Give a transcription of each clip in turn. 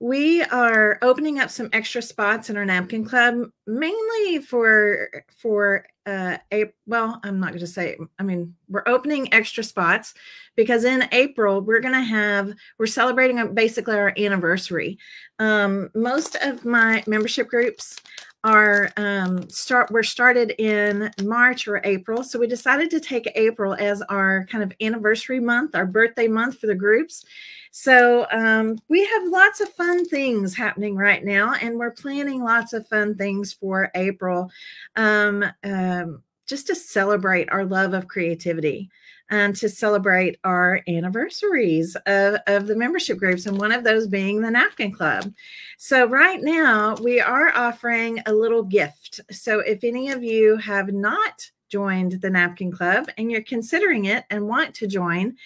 we are opening up some extra spots in our napkin club mainly for for uh a well i'm not going to say i mean we're opening extra spots because in april we're going to have we're celebrating basically our anniversary. Um most of my membership groups are um, start were started in March or April. So we decided to take April as our kind of anniversary month, our birthday month for the groups. So um, we have lots of fun things happening right now, and we're planning lots of fun things for April, um, um just to celebrate our love of creativity and to celebrate our anniversaries of, of the membership groups, and one of those being the Napkin Club. So, right now, we are offering a little gift. So, if any of you have not joined the Napkin Club and you're considering it and want to join,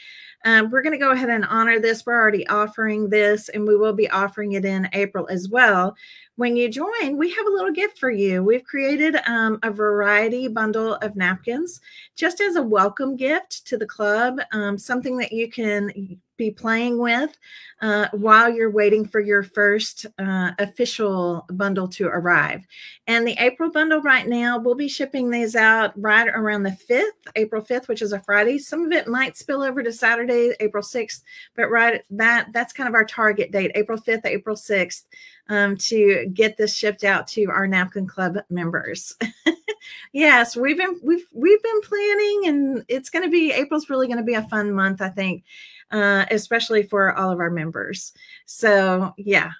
um, we're going to go ahead and honor this. We're already offering this, and we will be offering it in April as well. When you join, we have a little gift for you. We've created um, a variety bundle of napkins just as a welcome gift to the club, um, something that you can be playing with uh, while you're waiting for your first uh, official bundle to arrive. And the April bundle right now, we'll be shipping these out right around the 5th, April 5th, which is a Friday. Some of it might spill over to Saturday, April 6th, but right that that's kind of our target date, April 5th, April 6th, um, to get this shipped out to our Napkin Club members. yes, we've been we've we've been planning, and it's going to be April's really going to be a fun month, I think uh, especially for all of our members. So, yeah,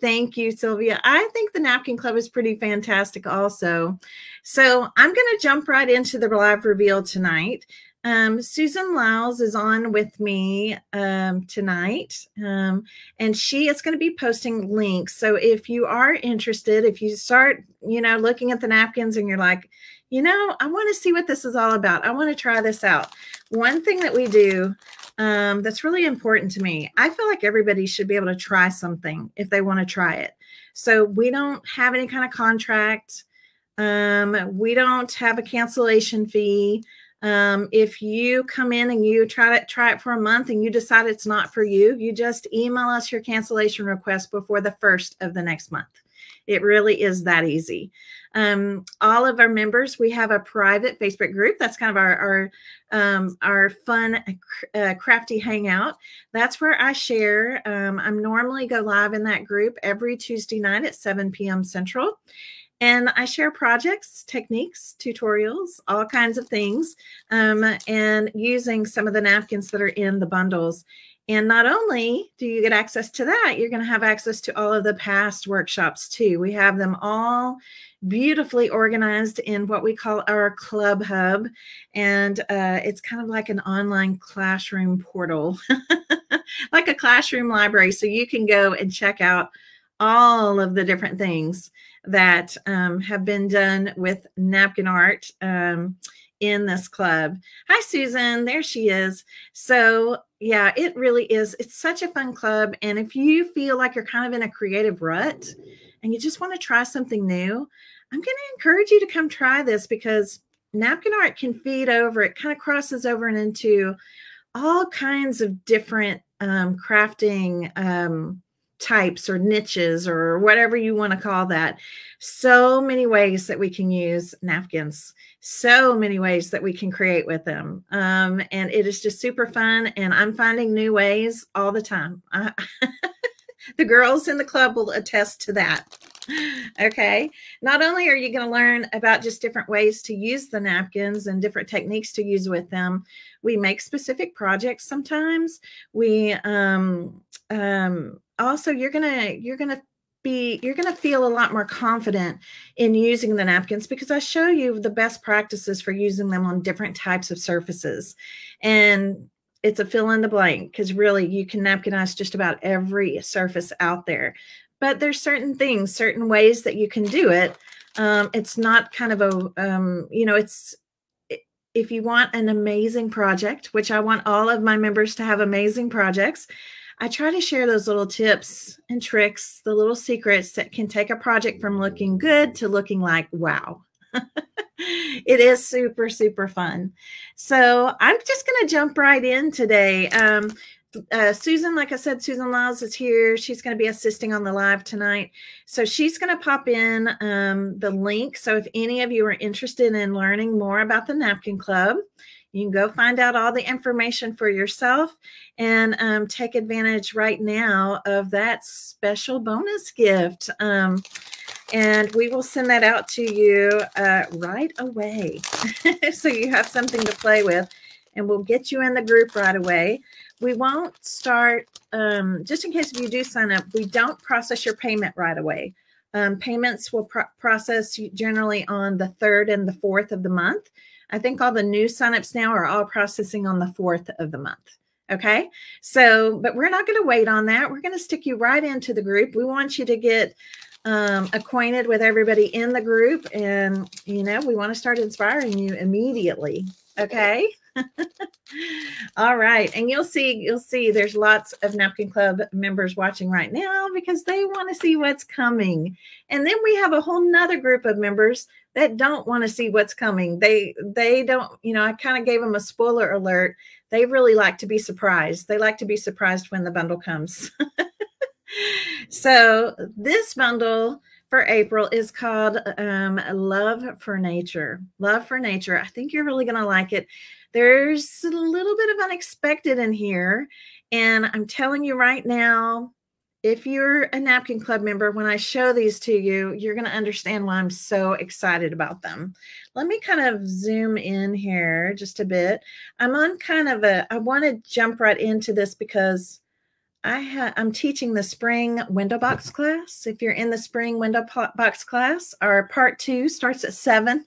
thank you, Sylvia. I think the Napkin Club is pretty fantastic, also. So, I'm going to jump right into the live reveal tonight. Um, Susan Lyles is on with me um, tonight, um, and she is going to be posting links. So if you are interested, if you start, you know, looking at the napkins and you're like, you know, I want to see what this is all about. I want to try this out. One thing that we do um, that's really important to me. I feel like everybody should be able to try something if they want to try it. So we don't have any kind of contract. Um, we don't have a cancellation fee. Um, if you come in and you try to try it for a month and you decide it's not for you, you just email us your cancellation request before the first of the next month. It really is that easy. Um, all of our members, we have a private Facebook group. That's kind of our our um, our fun, uh, crafty hangout. That's where I share. Um, I'm normally go live in that group every Tuesday night at 7 p.m. Central. And I share projects, techniques, tutorials, all kinds of things, um, and using some of the napkins that are in the bundles. And not only do you get access to that, you're going to have access to all of the past workshops too. We have them all beautifully organized in what we call our club hub. And uh, it's kind of like an online classroom portal, like a classroom library. So you can go and check out all of the different things that um, have been done with napkin art um, in this club. Hi, Susan. There she is. So, yeah, it really is. It's such a fun club. And if you feel like you're kind of in a creative rut and you just want to try something new, I'm going to encourage you to come try this because napkin art can feed over, it kind of crosses over and into all kinds of different um, crafting um, types or niches or whatever you want to call that. So many ways that we can use napkins, so many ways that we can create with them. Um, and it is just super fun. And I'm finding new ways all the time. I, the girls in the club will attest to that. Okay. Not only are you going to learn about just different ways to use the napkins and different techniques to use with them, we make specific projects sometimes. We um, um, also you're gonna you're gonna be you're going to feel a lot more confident in using the napkins because I show you the best practices for using them on different types of surfaces. And it's a fill in the blank because really you can napkinize just about every surface out there. But there's certain things, certain ways that you can do it. Um, it's not kind of a, um, you know, it's if you want an amazing project, which I want all of my members to have amazing projects, I try to share those little tips and tricks, the little secrets that can take a project from looking good to looking like wow. it is super, super fun. So I'm just going to jump right in today. Um, uh, Susan, like I said, Susan Laws is here. She's going to be assisting on the live tonight. So she's going to pop in um, the link. So if any of you are interested in learning more about the Napkin Club, you can go find out all the information for yourself and um, take advantage right now of that special bonus gift. Um, and we will send that out to you uh, right away. so you have something to play with and we'll get you in the group right away. We won't start, um, just in case if you do sign up, we don't process your payment right away. Um, payments will pro process generally on the third and the fourth of the month. I think all the new signups now are all processing on the fourth of the month. Okay. So, but we're not going to wait on that. We're going to stick you right into the group. We want you to get um, acquainted with everybody in the group. And, you know, we want to start inspiring you immediately. Okay. All right. And you'll see, you'll see there's lots of Napkin Club members watching right now because they want to see what's coming. And then we have a whole nother group of members that don't want to see what's coming. They they don't, you know, I kind of gave them a spoiler alert. They really like to be surprised. They like to be surprised when the bundle comes. so this bundle for April is called um, Love for Nature. Love for Nature. I think you're really going to like it. There's a little bit of unexpected in here. And I'm telling you right now, if you're a Napkin Club member, when I show these to you, you're going to understand why I'm so excited about them. Let me kind of zoom in here just a bit. I'm on kind of a, I want to jump right into this because I ha- I'm teaching the spring window box class. If you're in the spring window box class, our part two starts at seven.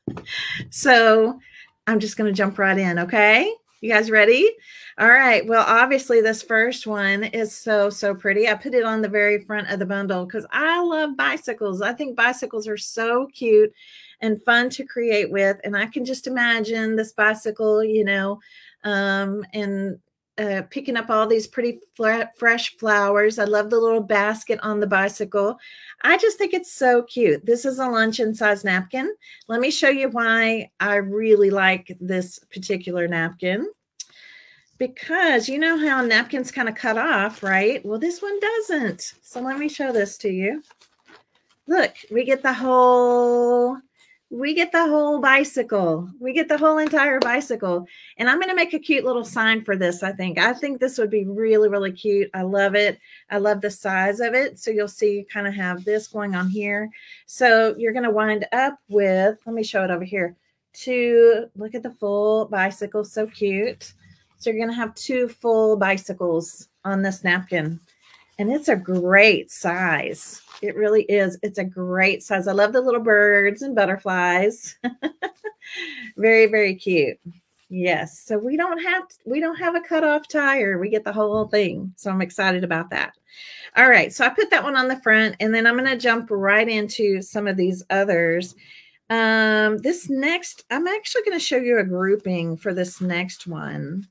so I'm just going to jump right in. Okay. You guys ready? All right. Well, obviously, this first one is so, so pretty. I put it on the very front of the bundle because I love bicycles. I think bicycles are so cute and fun to create with. And I can just imagine this bicycle, you know, um, and uh, picking up all these pretty fresh flowers. I love the little basket on the bicycle. I just think it's so cute. This is a luncheon size napkin. Let me show you why I really like this particular napkin. Because you know how napkins kind of cut off, right? Well, this one doesn't. So let me show this to you. Look, we get the whole we get the whole bicycle. We get the whole entire bicycle. And I'm going to make a cute little sign for this, I think. I think this would be really, really cute. I love it. I love the size of it. So you'll see you kind of have this going on here. So you're going to wind up with, let me show it over here, two, look at the full bicycle. So cute. So you're going to have two full bicycles on this napkin. And it's a great size. It really is. It's a great size. I love the little birds and butterflies. very, very cute. Yes. So we don't have we don't have a cutoff tire. We get the whole thing. So I'm excited about that. All right. So I put that one on the front and then I'm going to jump right into some of these others. Um, this next, I'm actually going to show you a grouping for this next one.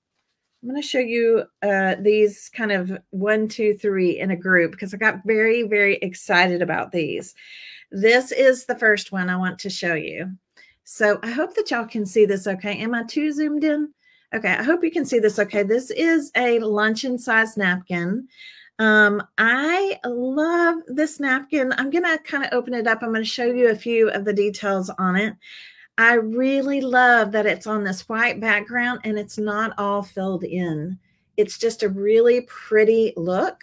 I'm going to show you uh, these kind of one, two, three in a group because I got very, very excited about these. This is the first one I want to show you. So I hope that y'all can see this okay. Am I too zoomed in? Okay, I hope you can see this okay. This is a luncheon size napkin. Um, I love this napkin. I'm going to kind of open it up. I'm going to show you a few of the details on it. I really love that it's on this white background and it's not all filled in. It's just a really pretty look.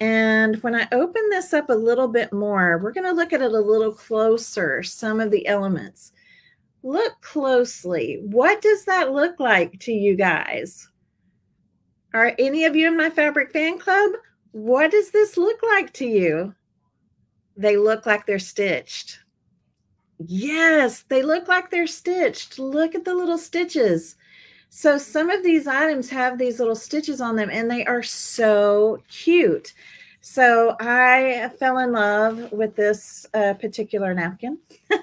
And when I open this up a little bit more, we're going to look at it a little closer, some of the elements. Look closely. What does that look like to you guys? Are any of you in my fabric fan club? What does this look like to you? They look like they're stitched. Yes, they look like they're stitched. Look at the little stitches. So some of these items have these little stitches on them and they are so cute. So I fell in love with this uh, particular napkin. it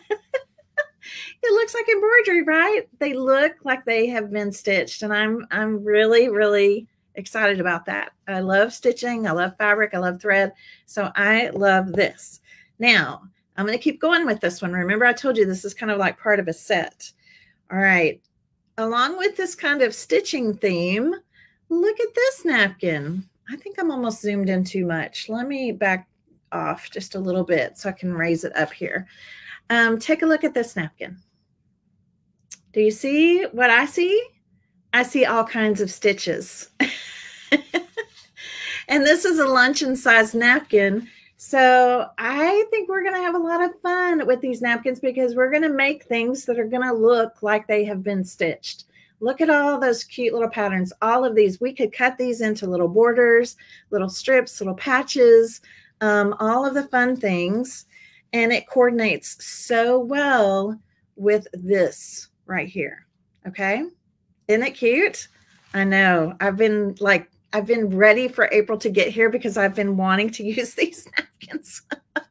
looks like embroidery, right? They look like they have been stitched and I'm I'm really really excited about that. I love stitching, I love fabric, I love thread. So I love this. Now, I'm going to keep going with this one. Remember, I told you this is kind of like part of a set. All right. Along with this kind of stitching theme, look at this napkin. I think I'm almost zoomed in too much. Let me back off just a little bit so I can raise it up here. Um, take a look at this napkin. Do you see what I see? I see all kinds of stitches. and this is a luncheon size napkin. So I think we're going to have a lot of fun with these napkins because we're going to make things that are going to look like they have been stitched. Look at all those cute little patterns. All of these, we could cut these into little borders, little strips, little patches, um, all of the fun things. And it coordinates so well with this right here. Okay. Isn't it cute? I know. I've been like, I've been ready for April to get here because I've been wanting to use these napkins.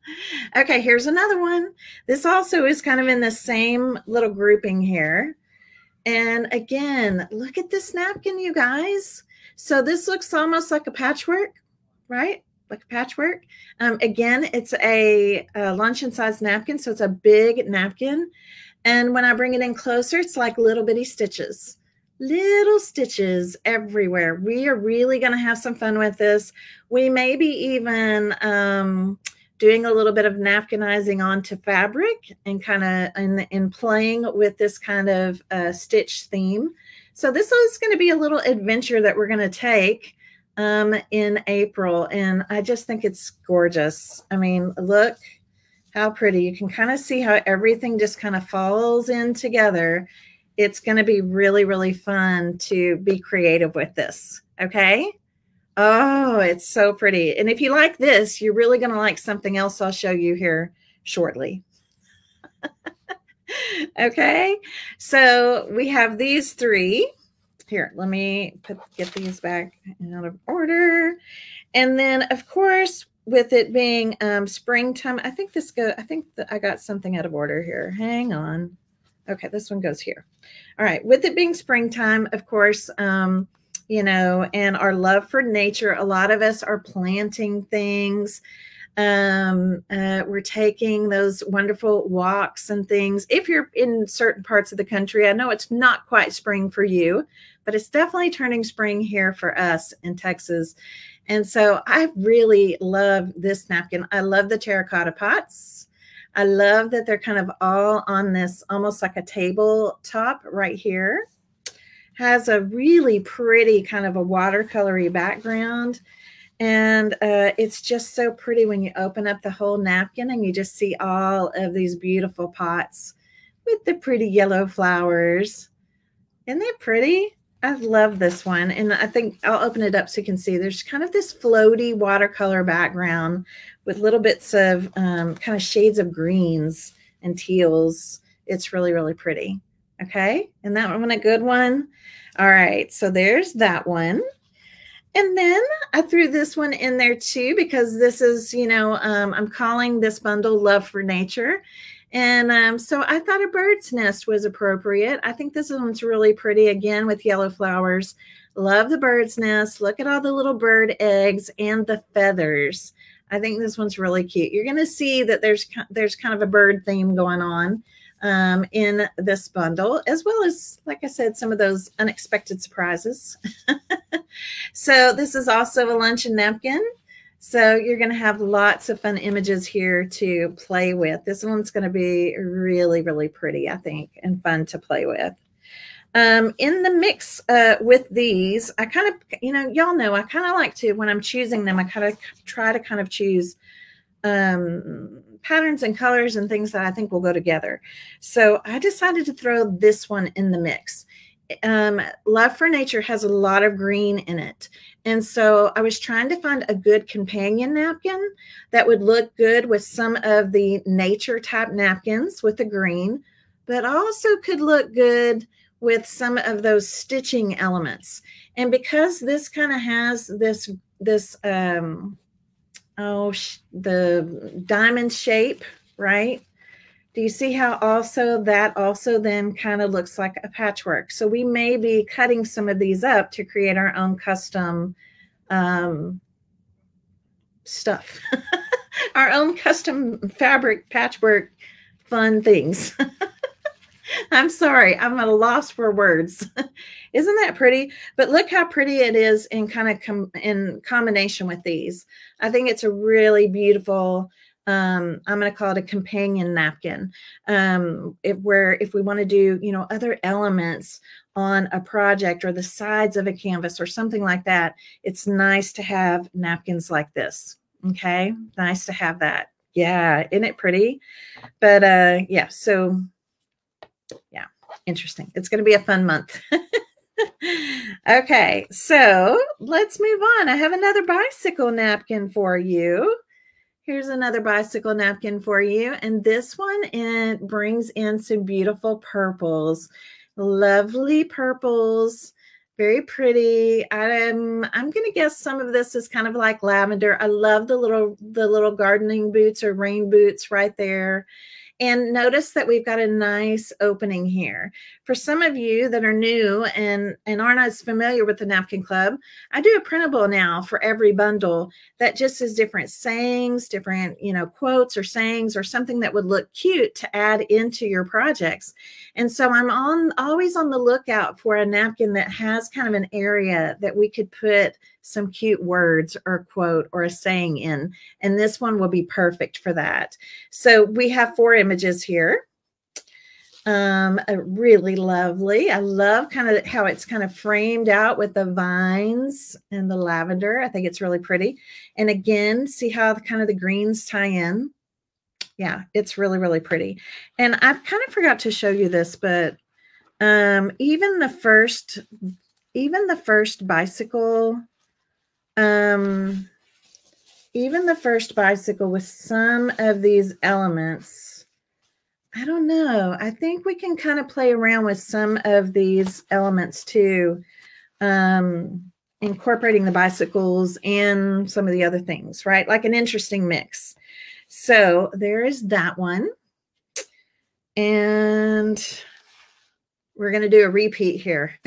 okay, here's another one. This also is kind of in the same little grouping here. And again, look at this napkin, you guys. So this looks almost like a patchwork, right? Like a patchwork. Um, again, it's a, a luncheon size napkin. So it's a big napkin. And when I bring it in closer, it's like little bitty stitches little stitches everywhere. We are really going to have some fun with this. We may be even um, doing a little bit of napkinizing onto fabric and kind of in, in playing with this kind of uh, stitch theme. So this is going to be a little adventure that we're going to take um, in April. And I just think it's gorgeous. I mean, look how pretty. You can kind of see how everything just kind of falls in together. It's going to be really, really fun to be creative with this. Okay. Oh, it's so pretty. And if you like this, you're really going to like something else I'll show you here shortly. okay. So we have these three. Here, let me put, get these back out of order. And then, of course, with it being um, springtime, I think this go. I think I got something out of order here. Hang on. Okay, this one goes here. All right, with it being springtime, of course, um, you know, and our love for nature. A lot of us are planting things. Um, uh, we're taking those wonderful walks and things. If you're in certain parts of the country, I know it's not quite spring for you, but it's definitely turning spring here for us in Texas. And so I really love this napkin. I love the terracotta pots. I love that they're kind of all on this almost like a tabletop right here has a really pretty kind of a watercolory background. And uh, it's just so pretty when you open up the whole napkin and you just see all of these beautiful pots with the pretty yellow flowers. Isn't that pretty? I love this one. And I think I'll open it up so you can see there's kind of this floaty watercolor background with little bits of um, kind of shades of greens and teals. It's really, really pretty. Okay. And that one a good one. All right. So there's that one. And then I threw this one in there too because this is, you know, um, I'm calling this bundle Love for Nature. And um, so I thought a bird's nest was appropriate. I think this one's really pretty again with yellow flowers. Love the bird's nest. Look at all the little bird eggs and the feathers. I think this one's really cute. You're going to see that there's there's kind of a bird theme going on um, in this bundle, as well as, like I said, some of those unexpected surprises. so this is also a luncheon napkin. So you're going to have lots of fun images here to play with. This one's going to be really, really pretty, I think, and fun to play with. Um, in the mix uh, with these, I kind of, you know, y'all know I kind of like to, when I'm choosing them, I kind of try to kind of choose um, patterns and colors and things that I think will go together. So I decided to throw this one in the mix. Um, Love for Nature has a lot of green in it. And so I was trying to find a good companion napkin that would look good with some of the nature type napkins with the green, but also could look good with some of those stitching elements. And because this kind of has this, this, um, oh, the diamond shape, right? Do you see how also that also then kind of looks like a patchwork? So we may be cutting some of these up to create our own custom um, stuff, our own custom fabric patchwork fun things. I'm sorry, I'm at a loss for words. Isn't that pretty? But look how pretty it is in kind of com- in combination with these. I think it's a really beautiful. Um, I'm going to call it a companion napkin. Um, if where if we want to do you know other elements on a project or the sides of a canvas or something like that, it's nice to have napkins like this. Okay, nice to have that. Yeah, isn't it pretty? But uh, yeah, so interesting. It's going to be a fun month. okay, so let's move on. I have another bicycle napkin for you. Here's another bicycle napkin for you. And this one it brings in some beautiful purples, lovely purples, very pretty. I'm I'm gonna guess some of this is kind of like lavender. I love the little the little gardening boots or rain boots right there. And notice that we've got a nice opening here. For some of you that are new and, and aren't as familiar with the Napkin Club, I do a printable now for every bundle that just is different sayings, different, you know, quotes or sayings or something that would look cute to add into your projects. And so I'm on always on the lookout for a napkin that has kind of an area that we could put some cute words or quote or a saying in. And this one will be perfect for that. So we have four images here. Um, really lovely. I love kind of how it's kind of framed out with the vines and the lavender. I think it's really pretty. And again, see how the, kind of the greens tie in. Yeah, it's really, really pretty. And I kind of forgot to show you this, but um, even the first, even the first bicycle um, even the first bicycle with some of these elements, I don't know. I think we can kind of play around with some of these elements too, um, incorporating the bicycles and some of the other things, right? Like an interesting mix. So there is that one. And we're going to do a repeat here.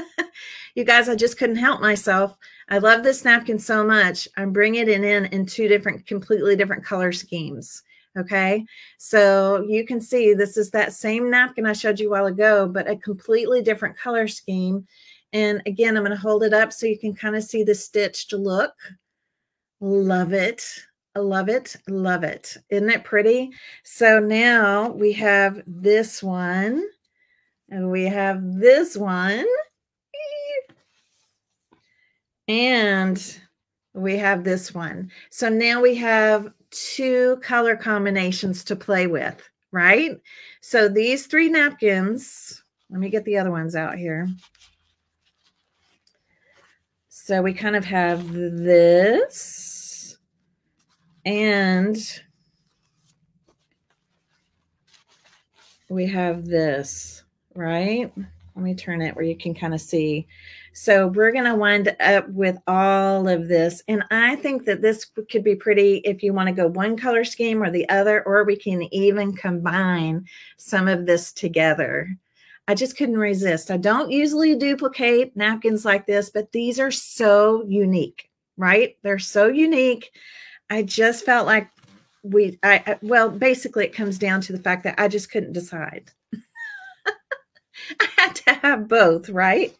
you guys, I just couldn't help myself. I love this napkin so much. I'm bringing it in in two different, completely different color schemes. Okay, so you can see this is that same napkin I showed you a while ago, but a completely different color scheme. And again, I'm going to hold it up so you can kind of see the stitched look. Love it. I love it. Love it. Isn't it pretty? So now we have this one and we have this one and we have this one. So now we have two color combinations to play with, right? So these three napkins, let me get the other ones out here. So we kind of have this and we have this, right? Let me turn it where you can kind of see. So we're going to wind up with all of this. And I think that this could be pretty if you want to go one color scheme or the other, or we can even combine some of this together. I just couldn't resist. I don't usually duplicate napkins like this, but these are so unique, right? They're so unique. I just felt like we, I, well, basically, it comes down to the fact that I just couldn't decide. I had to have both, right?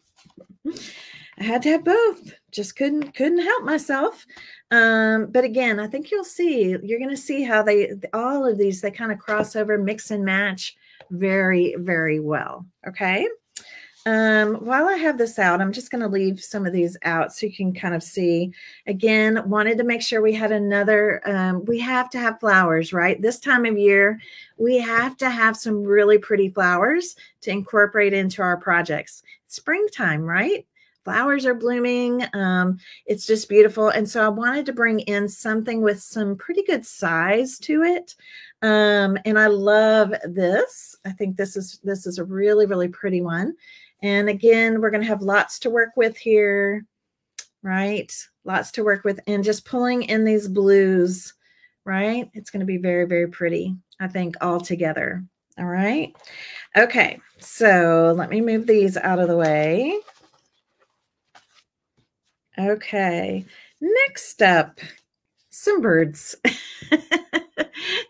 I had to have both. Just couldn't couldn't help myself. Um, but again, I think you'll see. You're going to see how they all of these they kind of cross over, mix and match very very well. Okay. Um, while I have this out, I'm just going to leave some of these out so you can kind of see. Again, wanted to make sure we had another, um, we have to have flowers, right? This time of year, we have to have some really pretty flowers to incorporate into our projects springtime, right? Flowers are blooming. Um, it's just beautiful. And so I wanted to bring in something with some pretty good size to it. Um, and I love this. I think this is this is a really, really pretty one. And again, we're going to have lots to work with here, right? Lots to work with. And just pulling in these blues, right? It's going to be very, very pretty, I think, all together. All right. Okay. So let me move these out of the way. Okay. Next up, some birds.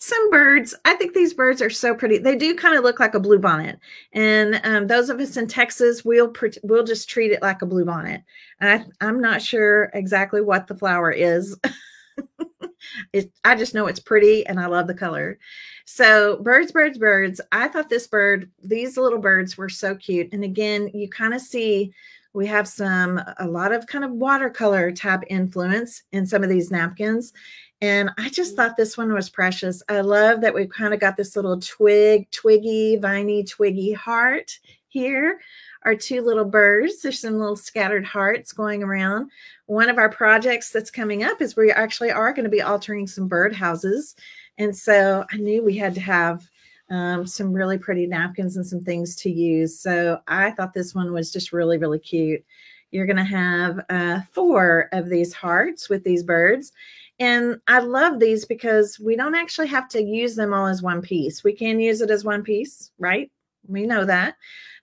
some birds. I think these birds are so pretty. They do kind of look like a blue bonnet, and um, those of us in Texas, we'll we'll just treat it like a blue bonnet. I, I'm not sure exactly what the flower is. it, I just know it's pretty, and I love the color. So birds, birds, birds. I thought this bird, these little birds, were so cute. And again, you kind of see we have some a lot of kind of watercolor type influence in some of these napkins and I just thought this one was precious. I love that we've kind of got this little twig, twiggy, viney, twiggy heart here. Our two little birds. There's some little scattered hearts going around. One of our projects that's coming up is we actually are going to be altering some bird houses. And so I knew we had to have um, some really pretty napkins and some things to use. So I thought this one was just really, really cute. You're going to have uh, four of these hearts with these birds. And I love these because we don't actually have to use them all as one piece. We can use it as one piece, right? We know that.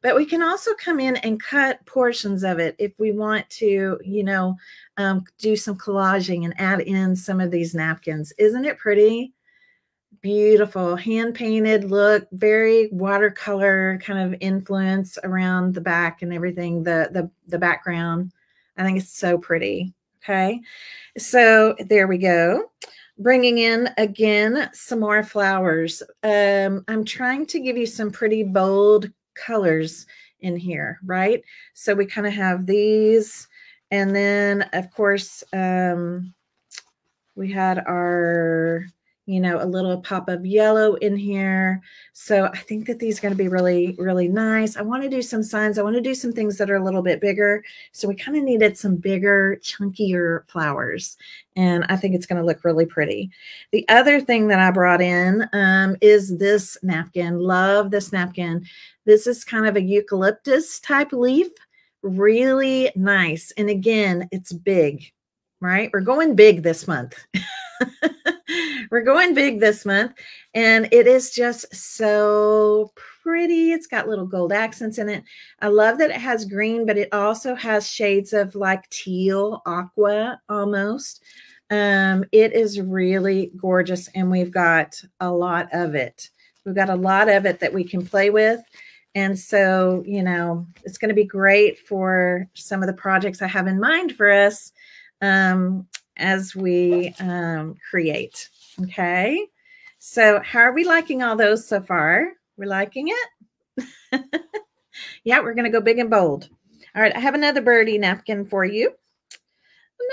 But we can also come in and cut portions of it if we want to, you know, um, do some collaging and add in some of these napkins. Isn't it pretty? Beautiful, hand painted look, very watercolor kind of influence around the back and everything, the, the, the background. I think it's so pretty. Okay. So there we go. Bringing in again some more flowers. Um, I'm trying to give you some pretty bold colors in here, right? So we kind of have these. And then, of course, um, we had our you know, a little pop of yellow in here. So I think that these are going to be really, really nice. I want to do some signs. I want to do some things that are a little bit bigger. So we kind of needed some bigger, chunkier flowers. And I think it's going to look really pretty. The other thing that I brought in um, is this napkin. Love this napkin. This is kind of a eucalyptus type leaf. Really nice. And again, it's big, right? We're going big this month. We're going big this month, and it is just so pretty. It's got little gold accents in it. I love that it has green, but it also has shades of like teal, aqua almost. Um, it is really gorgeous, and we've got a lot of it. We've got a lot of it that we can play with. And so, you know, it's going to be great for some of the projects I have in mind for us. Um, as we um, create. Okay. So, how are we liking all those so far? We're liking it? yeah, we're going to go big and bold. All right. I have another birdie napkin for you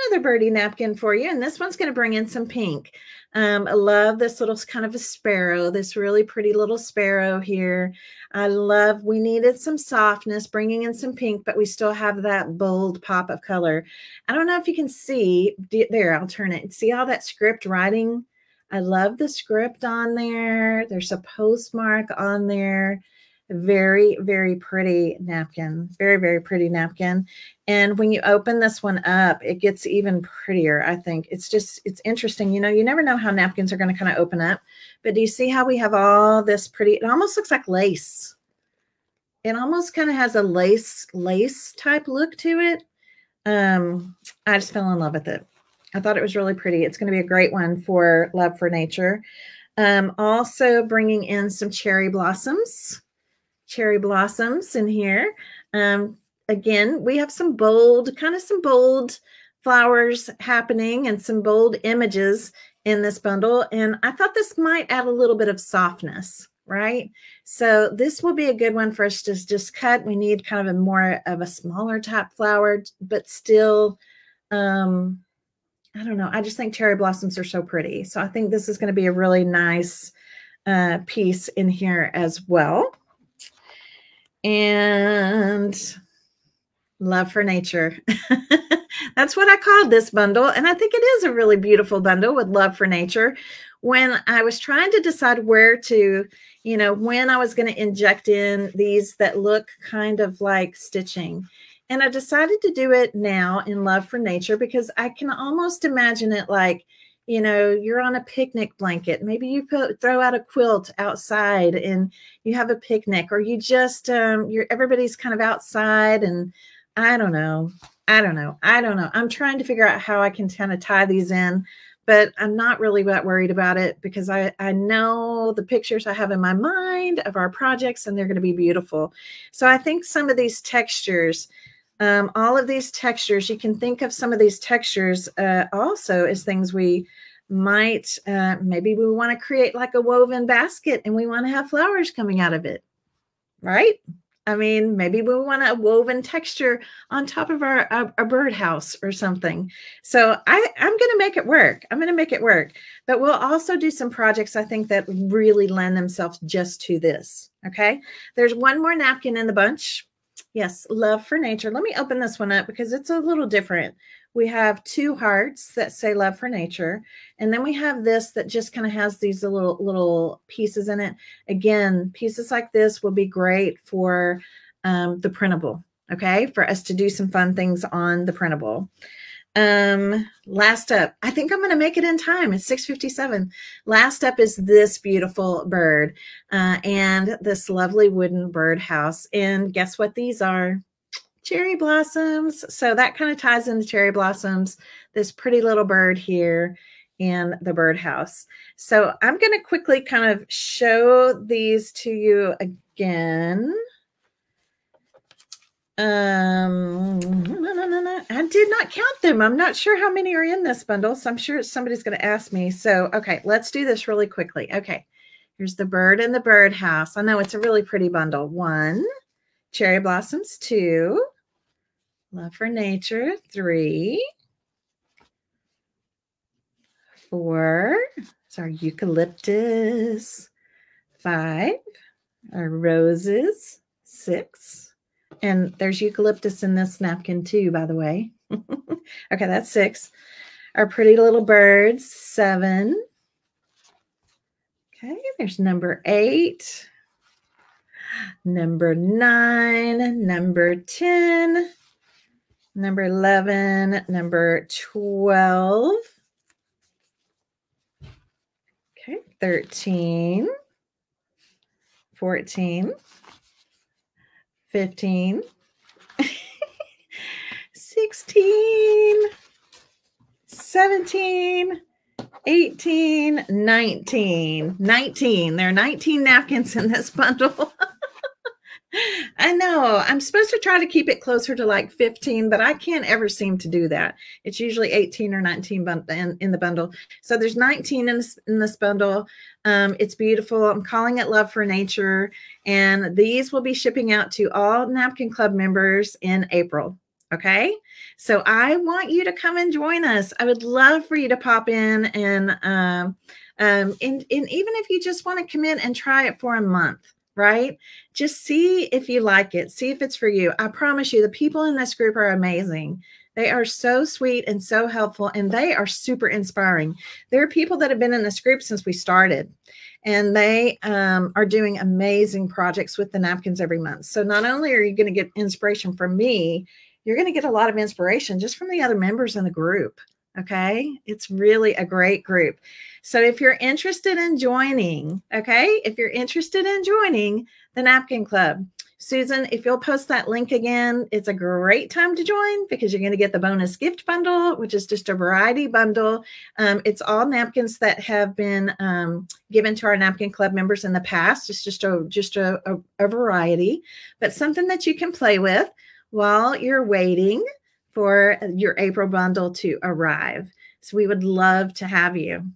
another birdie napkin for you. And this one's going to bring in some pink. Um, I love this little kind of a sparrow, this really pretty little sparrow here. I love, we needed some softness, bringing in some pink, but we still have that bold pop of color. I don't know if you can see, there, I'll turn it. See all that script writing? I love the script on there. There's a postmark on there. Very very pretty napkin. Very very pretty napkin. And when you open this one up it gets even prettier i think. It's just it's interesting. You know you never know how napkins are going to kind of open up but do you see how we have all this pretty it almost looks like lace. It almost kind of has a lace lace type look to it. Um i just fell in love with it i thought it was really pretty it's going to be a great one for love for nature um also bringing in some cherry blossoms cherry blossoms in here. Um, again, we have some bold, kind of some bold flowers happening and some bold images in this bundle. And I thought this might add a little bit of softness, right? So this will be a good one for us to just cut. We need kind of a more of a smaller type flower, but still, um, I don't know. I just think cherry blossoms are so pretty. So I think this is going to be a really nice uh, piece in here as well and love for nature. That's what I called this bundle. And I think it is a really beautiful bundle with love for nature. When I was trying to decide where to, you know, when I was going to inject in these that look kind of like stitching. And I decided to do it now in love for nature because I can almost imagine it like, you know you're on a picnic blanket. Maybe you put throw out a quilt outside and you have a picnic or you just um you're everybody's kind of outside and i don't know. I don't know. I don't know. I'm trying to figure out how i can kind of tie these in but I'm not really that worried about it because I, I know the pictures I have in my mind of our projects and they're going to be beautiful. So I think some of these textures, um, all of these textures, you can think of some of these textures uh, also as things we might, uh, maybe we want to create like a woven basket and we want to have flowers coming out of it, right? I mean, maybe we want a woven texture on top of our a, a birdhouse or something. So I, I'm going to make it work. I'm going to make it work. But we'll also do some projects I think that really lend themselves just to this. Okay. There's one more napkin in the bunch. Yes, love for nature. Let me open this one up because it's a little different. We have two hearts that say love for nature and then we have this that just kind of has these little little pieces in it. Again pieces like this will be great for um, the printable okay? For us to do some fun things on the printable um last up i think i'm going to make it in time it's 657 last up is this beautiful bird uh, and this lovely wooden birdhouse and guess what these are cherry blossoms. So that kind of ties into cherry blossoms, this pretty little bird here and the birdhouse. So I'm going to quickly kind of show these to you again. Um, did not count them. I'm not sure how many are in this bundle, so I'm sure somebody's going to ask me. So, okay, let's do this really quickly. Okay, here's the bird and the birdhouse. I know it's a really pretty bundle. One, cherry blossoms, two, love for nature, three, four, it's our eucalyptus, five, our roses, six, and there's eucalyptus in this napkin too, by the way. okay, that's six. Our pretty little birds, seven. Okay, there's number eight number nine, number 10, number 11, number 12, okay, 13, 14, 15, 16, 17, 18, 19, 19. There are 19 napkins in this bundle. I know. I'm supposed to try to keep it closer to like 15, but I can't ever seem to do that. It's usually 18 or 19 in, in the bundle. So there's 19 in this, in this bundle. Um, it's beautiful. I'm calling it Love for Nature. And these will be shipping out to all Napkin Club members in April. Okay. So I want you to come and join us. I would love for you to pop in and, um, um, and, and even if you just want to come in and try it for a month right? Just see if you like it, see if it's for you. I promise you, the people in this group are amazing. They are so sweet and so helpful, and they are super inspiring. There are people that have been in this group since we started, and they um, are doing amazing projects with the napkins every month. So, not only are you going to get inspiration from me, you're going to get a lot of inspiration just from the other members in the group. Okay. It's really a great group. So if you're interested in joining, okay, if you're interested in joining the Napkin Club, Susan, if you'll post that link again, it's a great time to join because you're going to get the bonus gift bundle, which is just a variety bundle. Um, it's all napkins that have been um, given to our Napkin Club members in the past. It's just a just a, a, a variety, but something that you can play with while you're waiting for your April bundle to arrive. So we would love to have you.